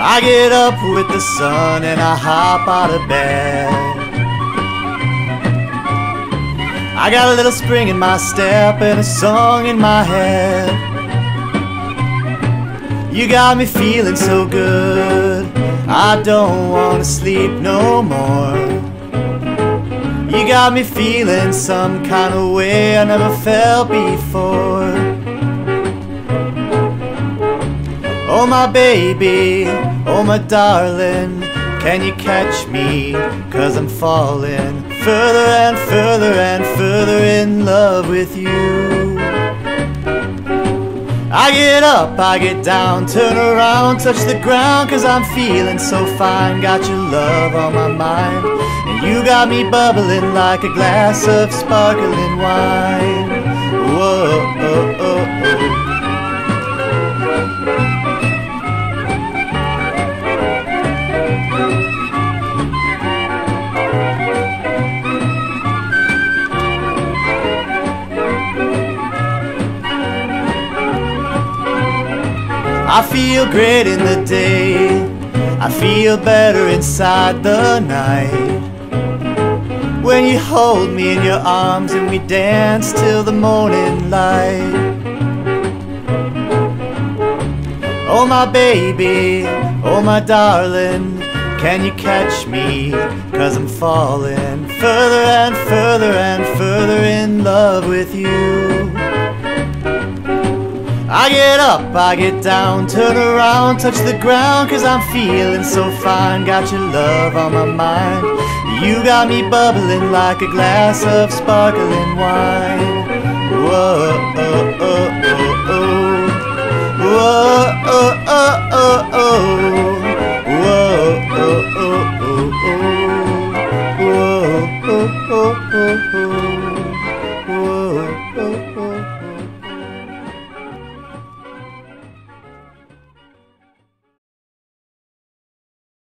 I get up with the sun and I hop out of bed. I got a little spring in my step and a song in my head. You got me feeling so good. I don't wanna sleep no more. You got me feeling some kind of way I never felt before. My baby, oh my darling, can you catch me? Cause I'm falling further and further and further in love with you. I get up, I get down, turn around, touch the ground, cause I'm feeling so fine. Got your love on my mind, and you got me bubbling like a glass of sparkling wine. I feel great in the day. I feel better inside the night. When you hold me in your arms and we dance till the morning light. Oh my baby, oh my darling, can you catch me? Cause I'm falling further and further and further in love with you. I get up, I get down, turn around, touch the ground, cause I'm feeling so fine. Got your love on my mind. You got me bubbling like a glass of sparkling wine.